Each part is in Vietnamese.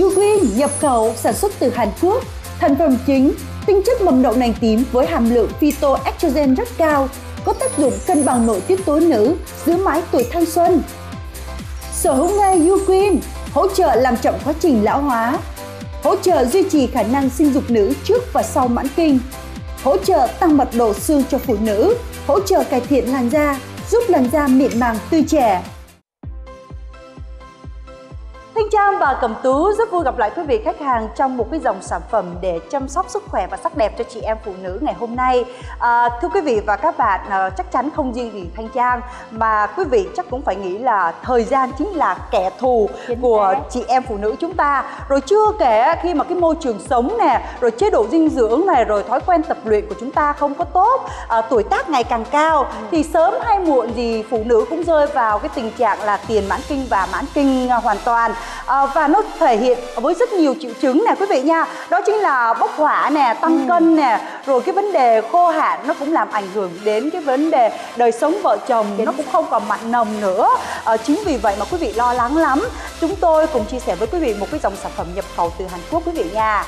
Ugreen nhập khẩu sản xuất từ Hàn Quốc. Thành phần chính, tinh chất mầm đậu nành tím với hàm lượng phytoestrogen rất cao, có tác dụng cân bằng nội tiết tố nữ, giữ mãi tuổi thanh xuân. Sở hữu ngay Ugreen hỗ trợ làm chậm quá trình lão hóa, hỗ trợ duy trì khả năng sinh dục nữ trước và sau mãn kinh, hỗ trợ tăng mật độ xương cho phụ nữ, hỗ trợ cải thiện làn da, giúp làn da mịn màng tươi trẻ. Thanh Trang và Cẩm Tú rất vui gặp lại quý vị khách hàng trong một cái dòng sản phẩm để chăm sóc sức khỏe và sắc đẹp cho chị em phụ nữ ngày hôm nay. À, thưa quý vị và các bạn, à, chắc chắn không riêng gì Thanh Trang mà quý vị chắc cũng phải nghĩ là thời gian chính là kẻ thù chính của thế. chị em phụ nữ chúng ta. Rồi chưa kể khi mà cái môi trường sống nè, rồi chế độ dinh dưỡng này, rồi thói quen tập luyện của chúng ta không có tốt, à, tuổi tác ngày càng cao ừ. thì sớm hay muộn gì phụ nữ cũng rơi vào cái tình trạng là tiền mãn kinh và mãn kinh à, hoàn toàn à, và nó thể hiện với rất nhiều triệu chứng nè quý vị nha. Đó chính là bốc hỏa nè tăng ừ. cân nè rồi cái vấn đề khô hạn nó cũng làm ảnh hưởng đến cái vấn đề đời sống vợ chồng Chính nó cũng không còn mặn nồng nữa. À, chính vì vậy mà quý vị lo lắng lắm. Chúng tôi cùng chia sẻ với quý vị một cái dòng sản phẩm nhập khẩu từ Hàn Quốc quý vị nha.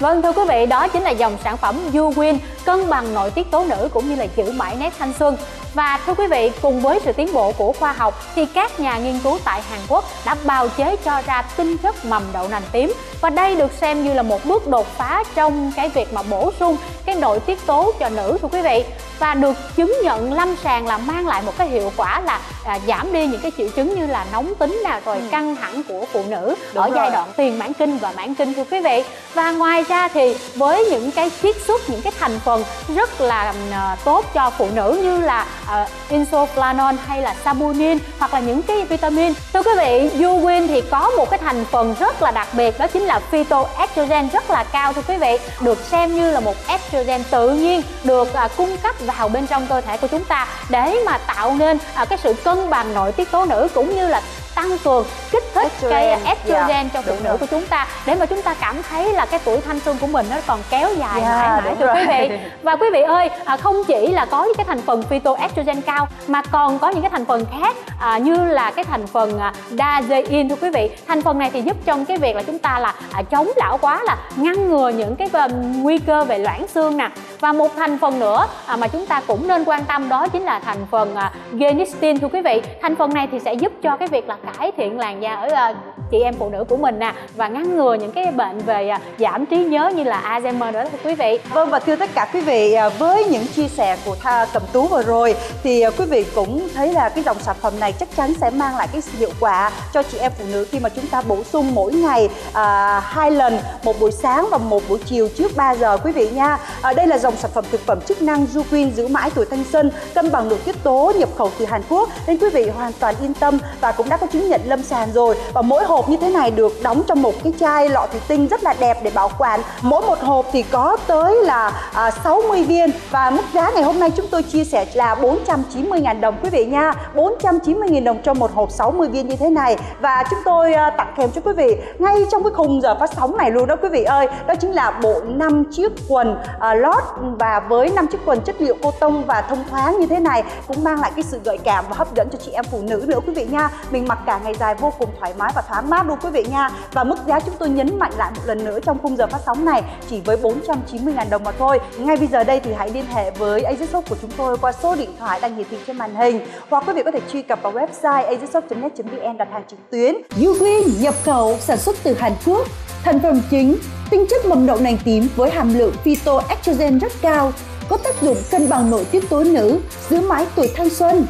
Vâng thưa quý vị, đó chính là dòng sản phẩm YouWin cân bằng nội tiết tố nữ cũng như là giữ mãi nét thanh xuân. Và thưa quý vị, cùng với sự tiến bộ của khoa học thì các nhà nghiên cứu tại Hàn Quốc đã bào chế cho ra tinh chất mầm đậu nành tím và đây được xem như là một bước đột phá trong cái việc mà bổ sung cái nội tiết tố cho nữ thưa quý vị và được chứng nhận lâm sàng là mang lại một cái hiệu quả là à, giảm đi những cái triệu chứng như là nóng tính nè rồi ừ. căng thẳng của phụ nữ Đúng ở rồi. giai đoạn tiền mãn kinh và mãn kinh thưa quý vị và ngoài ra thì với những cái chiết xuất những cái thành phần rất là uh, tốt cho phụ nữ như là Ờ, uh, insoflanon hay là saponin hoặc là những cái vitamin. Thưa quý vị Uwin thì có một cái thành phần rất là đặc biệt đó chính là phytoestrogen rất là cao thưa quý vị. Được xem như là một estrogen tự nhiên được uh, cung cấp vào bên trong cơ thể của chúng ta để mà tạo nên uh, cái sự cân bằng nội tiết tố nữ cũng như là tăng cường kích thích cái estrogen yeah. cho phụ nữ của chúng ta. Để mà chúng ta cảm thấy là cái tuổi thanh xuân của mình nó còn kéo dài yeah, mãi mãi thưa quý vị. Và quý vị ơi à, không chỉ là có những cái thành phần phytoestrogen cao mà còn có những cái thành phần khác à, như là cái thành phần à, dazein thưa quý vị. Thành phần này thì giúp trong cái việc là chúng ta là à, chống lão quá là ngăn ngừa những cái um, nguy cơ về loãng xương nè. Và một thành phần nữa à, mà chúng ta cũng nên quan tâm đó chính là thành phần à, genistin thưa quý vị. Thành phần này thì sẽ giúp cho cái việc là cải thiện làn da ở ờ, chị em phụ nữ của mình nè và ngăn ngừa những cái bệnh về à, giảm trí nhớ như là Alzheimer đó thưa quý vị. Vâng và thưa tất cả quý vị à, với những chia sẻ của Tha Cẩm Tú vừa rồi thì à, quý vị cũng thấy là cái dòng sản phẩm này chắc chắn sẽ mang lại cái hiệu quả cho chị em phụ nữ khi mà chúng ta bổ sung mỗi ngày à, hai lần một buổi sáng và một buổi chiều trước 3 giờ quý vị nha. À, đây là dòng sản phẩm thực phẩm chức năng Juquin giữ mãi tuổi thanh xuân cân bằng nội tiết tố nhập khẩu từ Hàn Quốc nên quý vị hoàn toàn yên tâm và cũng đã có chứng nhận lâm sàng rồi và mỗi hộp như thế này được đóng trong một cái chai lọ thủy tinh rất là đẹp để bảo quản. Mỗi một hộp thì có tới là à, 60 viên. Và mức giá ngày hôm nay chúng tôi chia sẻ là 490.000 đồng quý vị nha. 490.000 đồng cho một hộp 60 viên như thế này. Và chúng tôi à, tặng kèm cho quý vị ngay trong cái khung giờ phát sóng này luôn đó quý vị ơi đó chính là bộ 5 chiếc quần à, lót và với 5 chiếc quần chất liệu cô tông và thông thoáng như thế này cũng mang lại cái sự gợi cảm và hấp dẫn cho chị em phụ nữ nữa quý vị nha. Mình mặc cả ngày dài vô cùng thoải mái và thoáng mát luôn quý vị nha. Và mức giá chúng tôi nhấn mạnh lại một lần nữa trong khung giờ phát sóng này, chỉ với 490.000 đồng mà thôi. Ngay bây giờ đây thì hãy liên hệ với Agishop của chúng tôi qua số điện thoại đang hiển thị trên màn hình. Hoặc quý vị có thể truy cập vào website agishop.net.vn đặt hàng trực tuyến. Ugreen nhập khẩu, sản xuất từ Hàn Quốc. Thành phần chính, tinh chất mầm đậu nành tím với hàm lượng phytoestrogen rất cao, có tác dụng cân bằng nội tiết tố nữ, giữ mãi tuổi thanh xuân.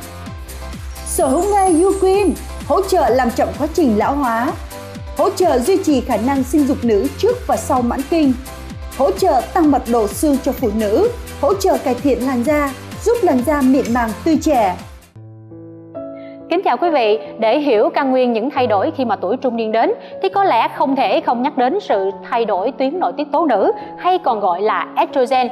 Sở hữu ngay Ugreen hỗ trợ làm chậm quá trình lão hóa, hỗ trợ duy trì khả năng sinh dục nữ trước và sau mãn kinh, hỗ trợ tăng mật độ xương cho phụ nữ, hỗ trợ cải thiện làn da, giúp làn da mịn màng tươi trẻ. Kính chào quý vị, để hiểu căn nguyên những thay đổi khi mà tuổi trung niên đến thì có lẽ không thể không nhắc đến sự thay đổi tuyến nội tiết tố nữ hay còn gọi là estrogen.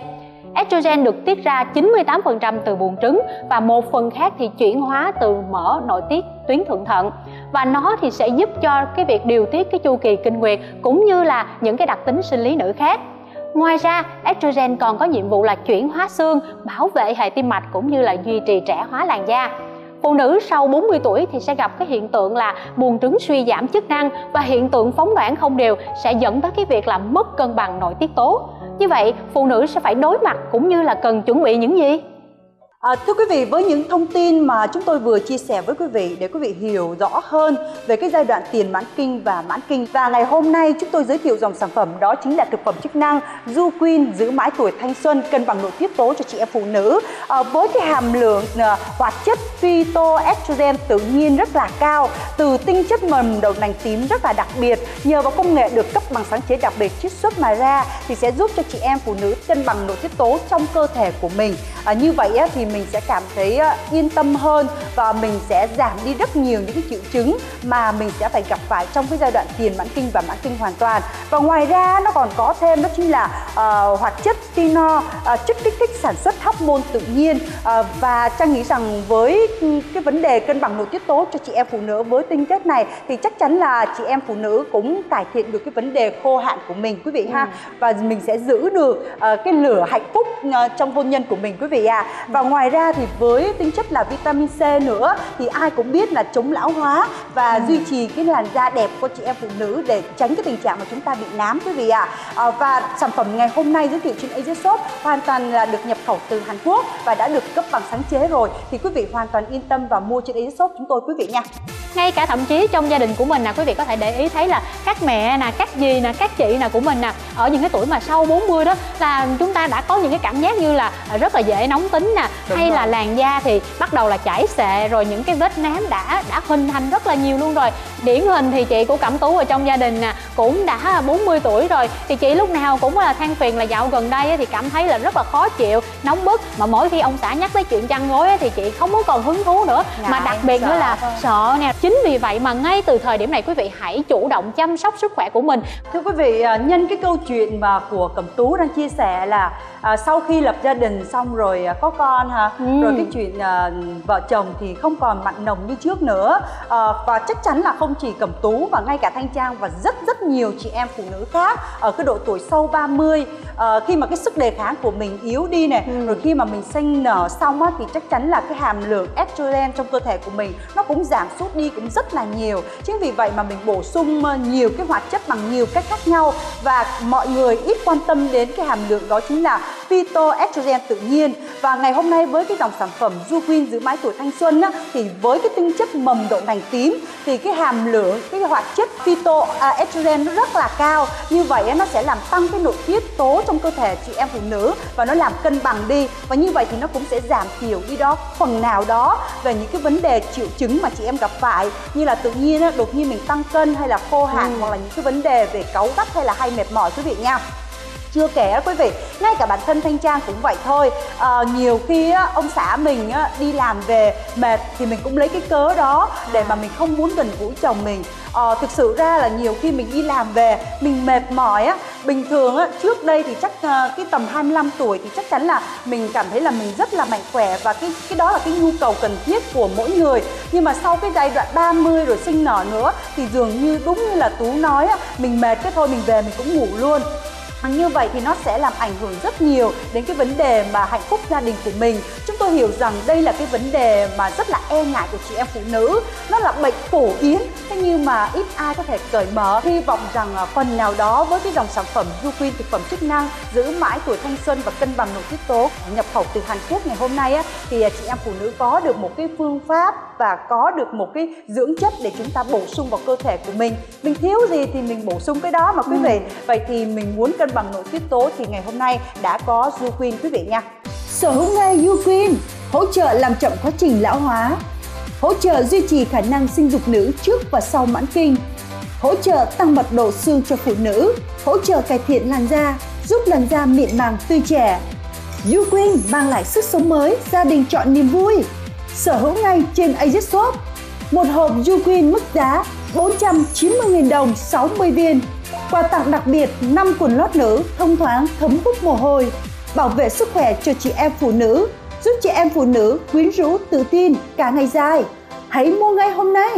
Estrogen được tiết ra 98% từ buồng trứng và một phần khác thì chuyển hóa từ mỡ nội tiết tuyến thượng thận và nó thì sẽ giúp cho cái việc điều tiết cái chu kỳ kinh nguyệt cũng như là những cái đặc tính sinh lý nữ khác. Ngoài ra, estrogen còn có nhiệm vụ là chuyển hóa xương, bảo vệ hệ tim mạch cũng như là duy trì trẻ hóa làn da. phụ nữ sau 40 tuổi thì sẽ gặp cái hiện tượng là buồng trứng suy giảm chức năng và hiện tượng phóng đoán không đều sẽ dẫn tới cái việc là mất cân bằng nội tiết tố như vậy, phụ nữ sẽ phải đối mặt cũng như là cần chuẩn bị những gì? À, thưa quý vị, với những thông tin mà chúng tôi vừa chia sẻ với quý vị để quý vị hiểu rõ hơn về cái giai đoạn tiền mãn kinh và mãn kinh. Và ngày hôm nay chúng tôi giới thiệu dòng sản phẩm đó chính là thực phẩm chức năng Du Queen giữ mãi tuổi thanh xuân cân bằng nội tiết tố cho chị em phụ nữ. À, với cái hàm lượng à, hoạt chất phytoestrogen tự nhiên rất là cao từ tinh chất mầm đậu nành tím rất là đặc biệt. Nhờ vào công nghệ được cấp bằng sáng chế đặc biệt chiết xuất mà ra thì sẽ giúp cho chị em phụ nữ cân bằng nội tiết tố trong cơ thể của mình. À, như vậy á, thì mình sẽ cảm thấy yên tâm hơn và mình sẽ giảm đi rất nhiều những cái triệu chứng mà mình sẽ phải gặp phải trong cái giai đoạn tiền mãn kinh và mãn kinh hoàn toàn. Và ngoài ra nó còn có thêm đó chính là uh, hoạt chất tino uh, chất kích thích sản xuất hormone tự nhiên. Uh, và trang nghĩ rằng với cái vấn đề cân bằng nội tiết tố cho chị em phụ nữ với tinh chất này thì chắc chắn là chị em phụ nữ cũng cải thiện được cái vấn đề khô hạn của mình quý vị ừ. ha và mình sẽ giữ được uh, cái lửa hạnh phúc uh, trong hôn nhân của mình quý vị à và ngoài ngoài ra thì với tính chất là vitamin C nữa thì ai cũng biết là chống lão hóa và ừ. duy trì cái làn da đẹp của chị em phụ nữ để tránh cái tình trạng mà chúng ta bị nám quý vị ạ à. và sản phẩm ngày hôm nay giới thiệu trên AZ Shop hoàn toàn là được nhập khẩu từ Hàn Quốc và đã được cấp bằng sáng chế rồi thì quý vị hoàn toàn yên tâm và mua trên AZ Shop chúng tôi quý vị nha ngay cả thậm chí trong gia đình của mình nè quý vị có thể để ý thấy là các mẹ nè các dì nè các chị nè của mình nè ở những cái tuổi mà sau 40 đó là chúng ta đã có những cái cảm giác như là rất là dễ nóng tính nè Đúng hay rồi. là làn da thì bắt đầu là chảy xệ rồi những cái vết nám đã đã hình thành rất là nhiều luôn rồi điển hình thì chị của cẩm tú ở trong gia đình nè cũng đã 40 tuổi rồi. Thì chị lúc nào cũng là than phiền là dạo gần đây thì cảm thấy là rất là khó chịu nóng bức. Mà mỗi khi ông xã nhắc tới chuyện chăn gối thì chị không muốn còn hứng thú nữa. Ngại, mà đặc biệt nữa là sợ nè. Chính vì vậy mà ngay từ thời điểm này quý vị hãy chủ động chăm sóc sức khỏe của mình. Thưa quý vị à, nhân cái câu chuyện mà của cẩm tú đang chia sẻ là à, sau khi lập gia đình xong rồi à, có con ha ừ. rồi cái chuyện à, vợ chồng thì không còn mặn nồng như trước nữa. À, và chắc chắn là không chỉ cẩm tú và ngay cả thanh trang và rất rất nhiều chị em phụ nữ khác ở cái độ tuổi sâu 30 à, khi mà cái sức đề kháng của mình yếu đi này ừ. rồi khi mà mình sinh nở xong á thì chắc chắn là cái hàm lượng estrogen trong cơ thể của mình nó cũng giảm sút đi cũng rất là nhiều. Chính vì vậy mà mình bổ sung ờ, nhiều cái hoạt chất bằng nhiều cách khác nhau. Và mọi người ít quan tâm đến cái hàm lượng đó chính là phytoestrogen tự nhiên. Và ngày hôm nay với cái dòng sản phẩm Du Queen giữ mái tuổi thanh xuân á, thì với cái tinh chất mầm đậu nành tím thì cái hàm lượng cái hoạt chất phytoestrogen nó rất là cao. Như vậy á, nó sẽ làm tăng cái nội tiết tố trong cơ thể chị em phụ nữ và nó làm cân bằng đi. Và như vậy thì nó cũng sẽ giảm thiểu đi đó phần nào đó về những cái vấn đề triệu chứng mà chị em gặp phải. Như là tự nhiên á, đột nhiên mình tăng cân hay là khô hạn ừ. hoặc là những cái vấn đề về cáu gắt hay là hay mệt mỏi quý vị nha chưa kể quý vị ngay cả bản thân thanh trang cũng vậy thôi. À, nhiều khi á, ông xã mình á, đi làm về mệt thì mình cũng lấy cái cớ đó để mà mình không muốn gần gũi chồng mình. À, thực sự ra là nhiều khi mình đi làm về mình mệt mỏi á. Bình thường á trước đây thì chắc à, cái tầm 25 tuổi thì chắc chắn là mình cảm thấy là mình rất là mạnh khỏe và cái cái đó là cái nhu cầu cần thiết của mỗi người. Nhưng mà sau cái giai đoạn 30 rồi sinh nở nữa thì dường như đúng như là tú nói á mình mệt cái thôi mình về mình cũng ngủ luôn như vậy thì nó sẽ làm ảnh hưởng rất nhiều đến cái vấn đề mà hạnh phúc gia đình của mình. Chúng tôi hiểu rằng đây là cái vấn đề mà rất là e ngại của chị em phụ nữ. Nó là bệnh phổ biến thế nhưng mà ít ai có thể cởi mở. Hy vọng rằng à, phần nào đó với cái dòng sản phẩm du Queen thực phẩm chức năng giữ mãi tuổi thanh xuân và cân bằng nội tiết tố nhập khẩu từ Hàn Quốc ngày hôm nay á, thì à, chị em phụ nữ có được một cái phương pháp và có được một cái dưỡng chất để chúng ta bổ sung vào cơ thể của mình. Mình thiếu gì thì mình bổ sung cái đó mà quý vị. Ừ. vậy thì mình muốn cân bằng nội tiết tố thì ngày hôm nay đã có Du Queen quý vị nha sở hữu ngay Du hỗ trợ làm chậm quá trình lão hóa hỗ trợ duy trì khả năng sinh dục nữ trước và sau mãn kinh hỗ trợ tăng mật độ xương cho phụ nữ hỗ trợ cải thiện làn da giúp làn da mịn màng tươi trẻ Uqueen mang lại sức sống mới, gia đình chọn niềm vui sở hữu ngay trên AZ Shop. Một hộp Uquin mức giá 490.000 đồng 60 viên. Quà tặng đặc biệt 5 quần lót nữ thông thoáng thấm hút mồ hôi, bảo vệ sức khỏe cho chị em phụ nữ, giúp chị em phụ nữ quyến rũ tự tin cả ngày dài. Hãy mua ngay hôm nay!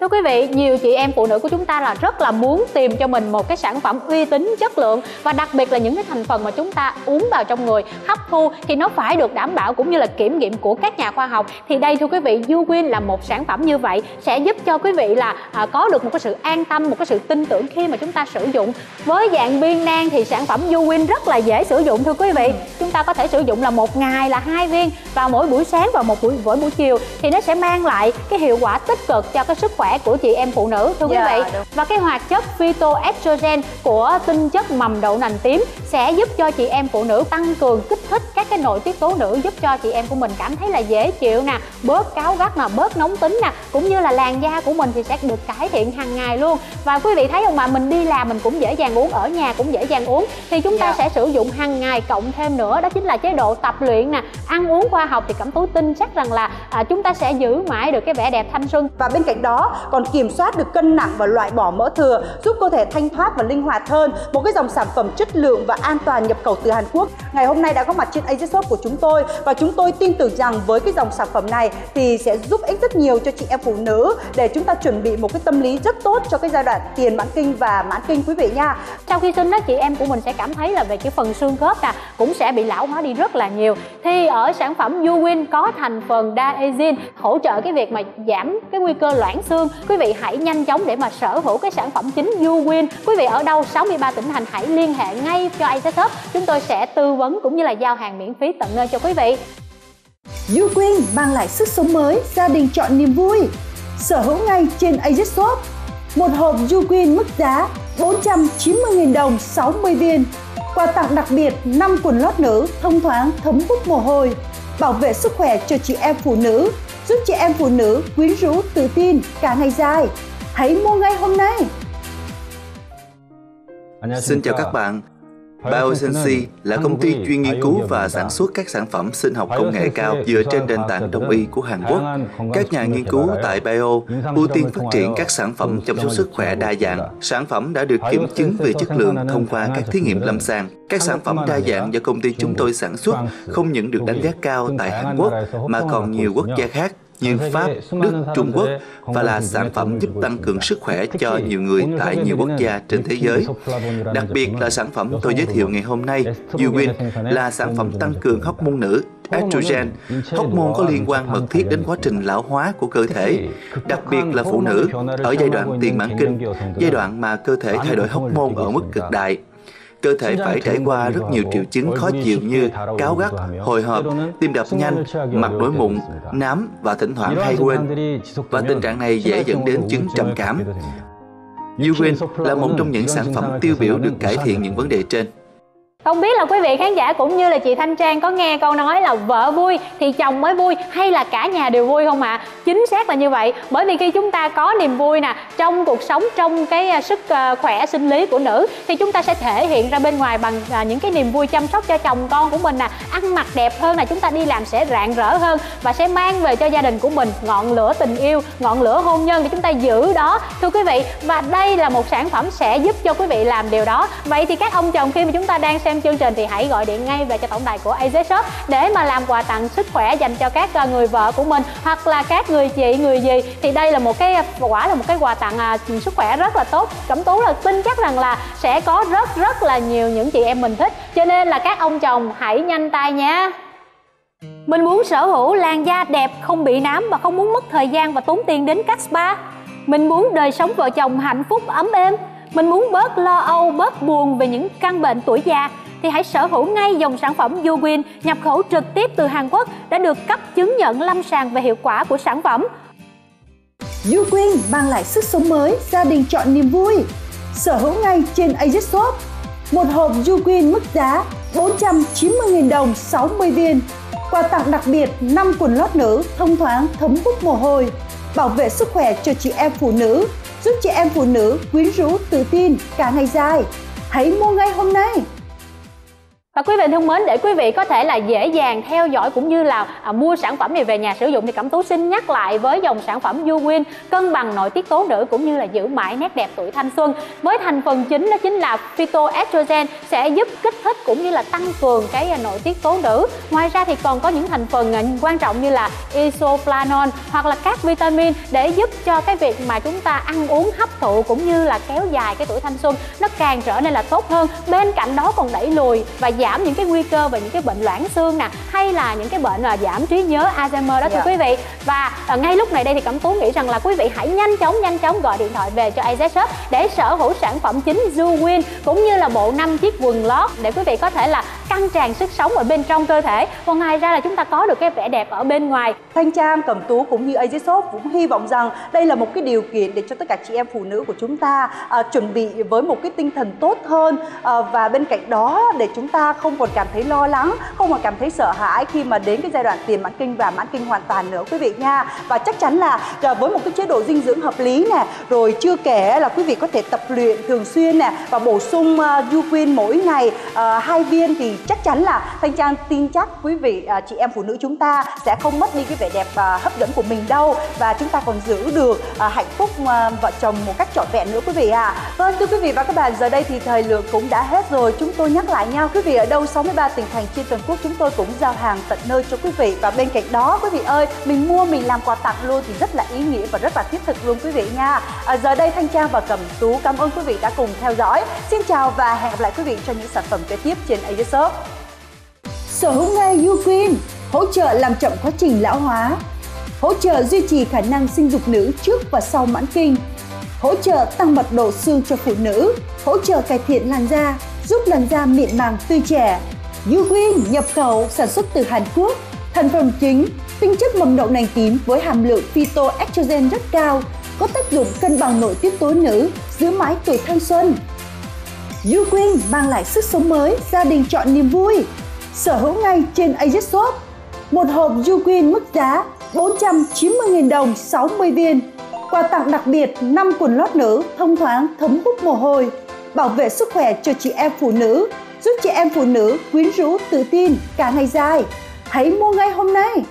Thưa quý vị, nhiều chị em phụ nữ của chúng ta là rất là muốn tìm cho mình một cái sản phẩm uy tín, chất lượng và đặc biệt là những cái thành phần mà chúng ta uống vào trong người, hấp thu thì nó phải được đảm bảo cũng như là kiểm nghiệm của các nhà khoa học. Thì đây thưa quý vị, Uwin là một sản phẩm như vậy sẽ giúp cho quý vị là à, có được một cái sự an tâm, một cái sự tin tưởng khi mà chúng ta sử dụng. Với dạng viên nang thì sản phẩm Uwin rất là dễ sử dụng thưa quý vị. Chúng ta có thể sử dụng là một ngày là hai viên vào mỗi buổi sáng và một buổi mỗi buổi chiều thì nó sẽ mang lại cái hiệu quả tích cực cho cái sức khỏe của chị em phụ nữ thưa Dạ, quý vị đúng. và cái hoạt chất phytoestrogen của tinh chất mầm đậu nành tím sẽ giúp cho chị em phụ nữ tăng cường kích thích các cái nội tiết tố nữ giúp cho chị em của mình cảm thấy là dễ chịu nè bớt cáu gắt nè bớt nóng tính nè. Cũng như là làn da của mình thì sẽ được cải thiện hàng ngày luôn. Và quý vị thấy không mà mình đi làm mình cũng dễ dàng uống ở nhà cũng dễ dàng uống. Thì chúng ta Dạ. sẽ sử dụng hàng ngày cộng thêm nữa đó chính là chế độ tập luyện nè. Ăn uống khoa học thì cẩm tú tin chắc rằng là à, chúng ta sẽ giữ mãi được cái vẻ đẹp thanh xuân. Và bên cạnh đó còn kiểm soát được cân nặng và loại bỏ mỡ thừa giúp cơ thể thanh thoát và linh hoạt hơn. Một cái dòng sản phẩm chất lượng và an toàn nhập khẩu từ Hàn Quốc. Ngày hôm nay đã có mặt trên Energy Shop của chúng tôi. Và chúng tôi tin tưởng rằng với cái dòng sản phẩm này thì sẽ giúp ích rất nhiều cho chị em phụ nữ để chúng ta chuẩn bị một cái tâm lý rất tốt cho cái giai đoạn tiền mãn kinh và mãn kinh quý vị nha. Sau khi sinh đó, chị em của mình sẽ cảm thấy là về cái phần xương khớp nè, cũng sẽ bị lão hóa đi rất là nhiều. Thì ở sản phẩm Uwin có thành phần daezin hỗ trợ cái việc mà giảm cái nguy cơ loãng xương. Quý vị hãy nhanh chóng để mà sở hữu cái sản phẩm chính Uwin quý vị ở đâu 63 tỉnh thành, hãy liên hệ ngay cho Ace Shop. Chúng tôi sẽ tư vấn cũng như là giao hàng miễn phí tận nơi cho quý vị Uqueen mang lại sức sống mới, gia đình chọn niềm vui. Sở hữu ngay trên AZ Shop. Một hộp Uqueen mức giá 490.000 đồng 60 viên. Quà tặng đặc biệt 5 quần lót nữ thông thoáng thấm hút mồ hôi. Bảo vệ sức khỏe cho chị em phụ nữ, giúp chị em phụ nữ quyến rũ tự tin cả ngày dài. Hãy mua ngay hôm nay. Xin chào các bạn. Biosensi là công ty chuyên nghiên cứu và sản xuất các sản phẩm sinh học công nghệ cao dựa trên nền tảng đồng y của Hàn Quốc. Các nhà nghiên cứu tại Bio ưu tiên phát triển các sản phẩm chăm sóc sức khỏe đa dạng. Sản phẩm đã được kiểm chứng về chất lượng thông qua các thí nghiệm lâm sàng. Các sản phẩm đa dạng do công ty chúng tôi sản xuất không những được đánh giá cao tại Hàn Quốc mà còn nhiều quốc gia khác như Pháp, Đức, Trung Quốc và là sản phẩm giúp tăng cường sức khỏe cho nhiều người tại nhiều quốc gia trên thế giới. Đặc biệt là sản phẩm tôi giới thiệu ngày hôm nay, Uwin, là sản phẩm tăng cường hóc môn nữ estrogen. Hóc môn có liên quan mật thiết đến quá trình lão hóa của cơ thể, đặc biệt là phụ nữ. ở giai đoạn tiền mãn kinh, giai đoạn mà cơ thể thay đổi hóc môn ở mức cực đại cơ thể phải trải qua rất nhiều triệu chứng khó chịu như cáu gắt, hồi hộp, tim đập nhanh, mặt nổi mụn, nám và thỉnh thoảng hay quên. Và tình trạng này dễ dẫn đến chứng trầm cảm. Uwin là một trong những sản phẩm tiêu biểu được cải thiện những vấn đề trên. Không biết là quý vị khán giả cũng như là chị Thanh Trang có nghe câu nói là vợ vui thì chồng mới vui hay là cả nhà đều vui không ạ? À? Chính xác là như vậy. Bởi vì khi chúng ta có niềm vui nè trong cuộc sống trong cái à, sức à, khỏe sinh lý của nữ thì chúng ta sẽ thể hiện ra bên ngoài bằng à, những cái niềm vui chăm sóc cho chồng con của mình nè, ăn mặc đẹp hơn là chúng ta đi làm sẽ rạng rỡ hơn và sẽ mang về cho gia đình của mình ngọn lửa tình yêu, ngọn lửa hôn nhân để chúng ta giữ đó thưa quý vị. Và đây là một sản phẩm sẽ giúp cho quý vị làm điều đó. Vậy thì các ông chồng khi mà chúng ta đang xem chương trình thì hãy gọi điện ngay về cho tổng đài của AZ Shop để mà làm quà tặng sức khỏe dành cho các à, người vợ của mình hoặc là các người chị người gì thì đây là một cái à, quả là một cái quà tặng à, sức khỏe rất là tốt. Cẩm tú là tin chắc rằng là sẽ có rất rất là nhiều những chị em mình thích. Cho nên là các ông chồng hãy nhanh tay nha mình muốn sở hữu làn da đẹp không bị nám và không muốn mất thời gian và tốn tiền đến các spa. Mình muốn đời sống vợ chồng hạnh phúc ấm êm. Mình muốn bớt lo âu, bớt buồn về những căn bệnh tuổi già thì hãy sở hữu ngay dòng sản phẩm Uwin nhập khẩu trực tiếp từ Hàn Quốc đã được cấp chứng nhận lâm sàng về hiệu quả của sản phẩm. Uwin mang lại sức sống mới, gia đình chọn niềm vui. Sở hữu ngay trên AZ Shop. Một hộp Uwin mức giá 490.000 đồng 60 viên. Quà tặng đặc biệt 5 quần lót nữ thông thoáng thấm hút mồ hôi. Bảo vệ sức khỏe cho chị em phụ nữ, giúp chị em phụ nữ quyến rũ tự tin cả ngày dài. Hãy mua ngay hôm nay. Và quý vị thân mến, để quý vị có thể là dễ dàng theo dõi cũng như là à, mua sản phẩm này về nhà sử dụng thì Cẩm Tú xin nhắc lại với dòng sản phẩm Uwin cân bằng nội tiết tố nữ cũng như là giữ mãi nét đẹp tuổi thanh xuân. Với thành phần chính đó chính là phytoestrogen sẽ giúp kích thích cũng như là tăng cường cái à, nội tiết tố nữ. Ngoài ra thì còn có những thành phần à, quan trọng như là isoflavon hoặc là các vitamin để giúp cho cái việc mà chúng ta ăn uống hấp thụ cũng như là kéo dài cái tuổi thanh xuân nó càng trở nên là tốt hơn. Bên cạnh đó còn đẩy lùi và giảm những cái nguy cơ về những cái bệnh loãng xương nè hay là những cái bệnh là giảm trí nhớ Alzheimer đó thưa yeah. Dạ. quý vị và à, ngay lúc này đây thì Cẩm Tú nghĩ rằng là quý vị hãy nhanh chóng nhanh chóng gọi điện thoại về cho AZ Shop để sở hữu sản phẩm chính Zuwin cũng như là bộ 5 chiếc quần lót để quý vị có thể là căng tràn sức sống ở bên trong cơ thể. Và ngoài ra là chúng ta có được cái vẻ đẹp ở bên ngoài. Thanh Trang, Cẩm Tú cũng như AZ Shop cũng hy vọng rằng đây là một cái điều kiện để cho tất cả chị em phụ nữ của chúng ta à, chuẩn bị với một cái tinh thần tốt hơn à, và bên cạnh đó để chúng ta không còn cảm thấy lo lắng không còn cảm thấy sợ hãi khi mà đến cái giai đoạn tiền mãn kinh và mãn kinh hoàn toàn nữa quý vị nha. Và chắc chắn là à, với một cái chế độ dinh dưỡng hợp lý nè rồi chưa kể là quý vị có thể tập luyện thường xuyên nè và bổ sung à, uh, Uquin mỗi ngày uh, hai viên thì chắc chắn là thanh trang tin chắc quý vị à, chị em phụ nữ chúng ta sẽ không mất đi cái vẻ đẹp à, hấp dẫn của mình đâu. Và chúng ta còn giữ được à, hạnh phúc à, vợ chồng một cách trọn vẹn nữa quý vị ạ. À. vâng thưa quý vị và các bạn giờ đây thì thời lượng cũng đã hết rồi. Chúng tôi nhắc lại nhau quý vị ở đâu 63 tỉnh thành trên toàn quốc chúng tôi cũng giao hàng tận nơi cho quý vị. Và bên cạnh đó quý vị ơi mình mua mình làm quà tặng luôn thì rất là ý nghĩa và rất là thiết thực luôn quý vị nha. À, giờ đây thanh trang và cẩm tú cảm ơn quý vị đã cùng theo dõi. Xin chào và hẹn gặp lại quý vị cho những sản phẩm kế tiếp trên Asia Shop sở hữu ngay Uquin hỗ trợ làm chậm quá trình lão hóa hỗ trợ duy trì khả năng sinh dục nữ trước và sau mãn kinh hỗ trợ tăng mật độ xương cho phụ nữ hỗ trợ cải thiện làn da giúp làn da mịn màng tươi trẻ Ugreen nhập khẩu sản xuất từ Hàn Quốc. Thành phần chính, tinh chất mầm đậu nành tím với hàm lượng phytoestrogen rất cao, có tác dụng cân bằng nội tiết tố nữ, giữ mãi tuổi thanh xuân. Ugreen mang lại sức sống mới, gia đình chọn niềm vui. Sở hữu ngay trên AZ Shop. Một hộp Ugreen mức giá 490.000 đồng 60 viên. Quà tặng đặc biệt 5 quần lót nữ thông thoáng thấm hút mồ hôi, bảo vệ sức khỏe cho chị em phụ nữ giúp chị em phụ nữ quyến rũ tự tin cả ngày dài. Hãy mua ngay hôm nay!